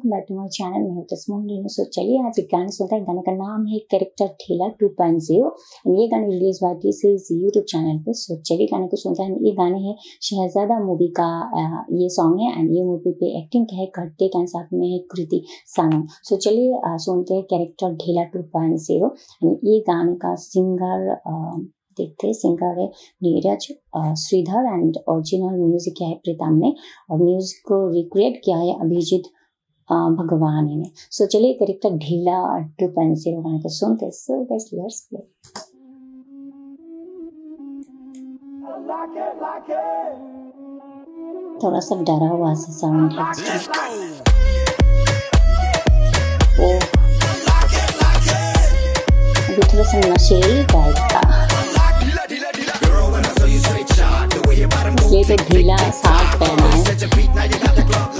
Welcome back to my channel मैं हूँ Reno सो चलिए आज एक गाना सुनते हैं। गाने का नाम है कैरेक्टर ठेला 2.0 एंड ये गाने रिलीज़ हुआ थी से यूट्यूब चैनल पे। सो चलिए गाने को सुनते हैं। ये गाने हैं शहजादा मूवी का ये सॉन्ग है। एंड ये मूवी पे एक्टिंग है कार्तिक एंड साथ में है कृति सानम सो चलिए सुनते हैं कैरेक्टर ढीला टू एंड ये गाने का सिंगर देखते हैं। सिंगर है Neeraj Shridhar. And original music किया है प्रीतम ने और म्यूज़िक को रिक्रिएट किया है अभिजीत भगवान ने सो चलिए करेक्टर ढीला टू पॉइंट ज़ीरो गाने को सुनते सो बेस्ट लेट्स प्ले थोड़ा सा डरा हुआ सा साउंड है। ओ। अभी थोड़ा सा नशेली टाइप का ये तो ढीला साफ़ पहना है।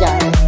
जा रहे हैं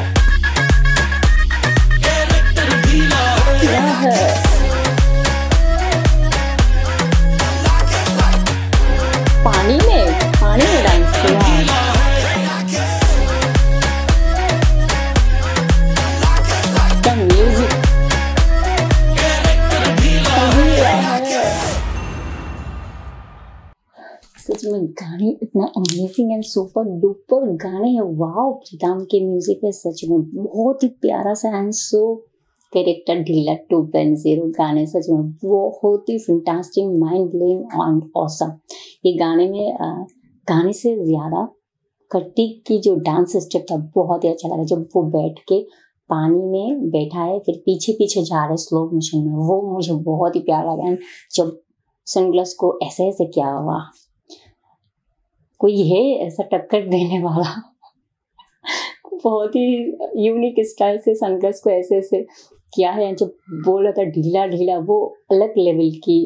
सच में गाने इतना अमेजिंग एंड सुपर डुपर गाने हैं। वाओ प्रीतम के म्यूज़िक है सच में बहुत ही प्यारा सा एंड सो कैरेक्टर ढीला टू पॉइंट ज़ीरो गाने सच में बहुत ही fantastic mind blowing and awesome ये गाने में गाने से ज़्यादा कट्टी की जो डांस स्टेप था, बहुत ही अच्छा लगा। जब वो बैठ के पानी में बैठा है, फिर पीछे पीछे जा रहे स्लो मोशन में, वो मुझे बहुत ही प्यारा लगा। एंड जब सनग्लास को ऐसे ऐसे किया हुआ कोई है ऐसा टक्कर देने वाला? बहुत ही यूनिक स्टाइल से सनग्लास को ऐसे ऐसे किया है जब बोल रहा था ढीला ढीला वो अलग लेवल की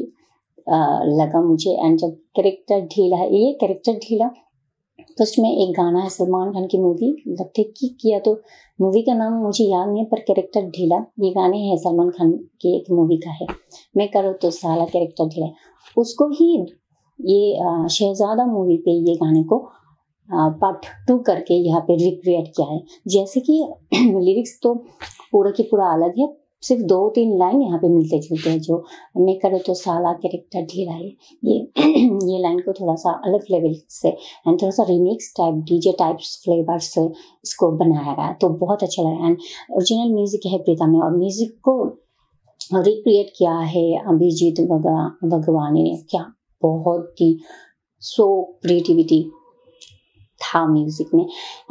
आ, लगा मुझे। एंड जब कैरेक्टर ढीला है ये कैरेक्टर ढीला फ़र्स्ट में एक गाना है सलमान खान की मूवी लगते कि किया तो मूवी का नाम मुझे याद नहीं है पर कैरेक्टर ढीला ये गाने हैं सलमान खान की एक मूवी का है। मैं करो तो साला कैरेक्टर ढीला उसको ही ये शहजादा मूवी पे ये गाने को पार्ट टू करके यहाँ पे रिक्रिएट किया है। जैसे कि लिरिक्स तो पूरा की पूरा अलग है, सिर्फ़ दो तीन लाइन यहाँ पे मिलते जुलते हैं जो मैं करो तो साला कैरेक्टर ढीला है ये ये लाइन को थोड़ा सा अलग लेवल से एंड थोड़ा सा remix type DJ types flavour से इसको बनाया गया तो बहुत अच्छा लगा। एंड ओरिजिनल म्यूज़िक है प्रीतम ने और म्यूज़िक को रिक्रिएट किया है अभिजीत भगवा भगवानी ने। क्या बहुत ही सो क्रिएटिविटी था म्यूज़िक में।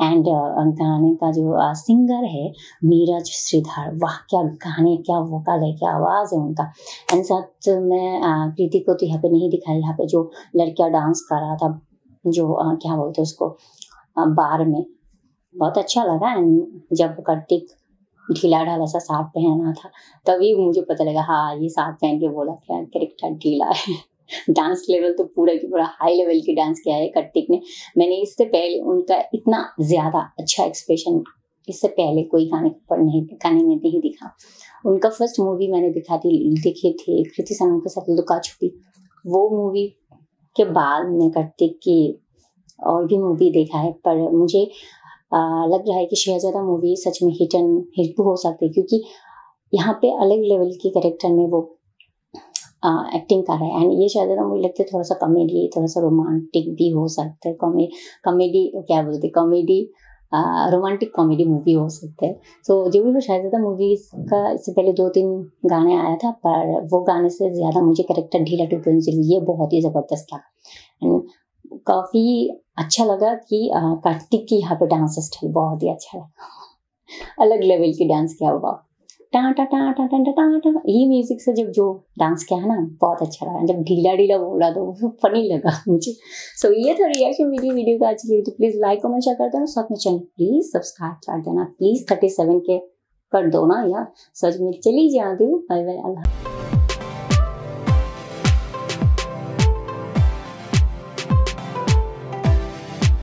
एंड गाने का जो सिंगर है नीरज श्रीधर। वाह क्या गाने क्या वोकल है क्या आवाज़ है उनका। एंड साथ मैं अ, कृति को तो यहाँ पे नहीं दिखाई यहाँ पे जो लड़कियाँ डांस कर रहा था जो आ, क्या बोलते उसको बार में। बहुत अच्छा लगा। एंड जब कार्तिक ढीला ढाला सा साथ पहना था तभी मुझे पता लगा हाँ ये साथ पहन के बोला क्या करेक्टर ढीला है? डांस लेवल तो पूरा की पूरा हाई लेवल की डांस किया है कार्तिक ने। मैंने इससे पहले उनका इतना ज़्यादा अच्छा एक्सप्रेशन इससे पहले कोई गाने पर नहीं गाने में नहीं दिखा। उनका फ़र्स्ट मूवी मैंने दिखा थी देखी थी कृति सनम के साथ लुका छुपी। वो मूवी के बाद मैं कार्तिक की और भी मूवी देखा है पर मुझे आ, लग रहा है कि शहजादा मूवी सच में हिट एंड हिट हो सकती है क्योंकि यहाँ पे अलग लेवल के करेक्टर में वो एक्टिंग कर रहा है। एंड ये शहजादा मुझे लगता है थोड़ा सा कॉमेडी थोड़ा सा रोमांटिक भी हो सकता है। कॉमेडी कॉमेडी क्या बोलते कॉमेडी रोमांटिक कॉमेडी मूवी हो सकता है। सो so, जो भी वो शहजादा मूवीज़ का इससे पहले दो तीन गाने आया था पर वो गाने से ज़्यादा मुझे करेक्टर ढीला टू पॉइंट ये बहुत ही ज़बरदस्त था एंड काफ़ी अच्छा लगा कि कार्तिक की यहाँ पे डांस स्टाइल बहुत ही अच्छा लगा। अलग लेवल की डांस किया हुआ। टा टा टा टा टा टा टा ये म्यूज़िक से जब जो डांस किया है ना बहुत अच्छा लगा जब ढीला ढीला बोला तो फनी लगा मुझे सो so, ये था रिएक्शन वीडियो वीडियो का आज की तो प्लीज़ लाइक कमेंट शेयर कर देना साथ में चैनल प्लीज़ सब्सक्राइब कर देना प्लीज़ थर्टी सेवन के कर दो ना यार सच में चली जाती हूँ बाय बाय अल्लाह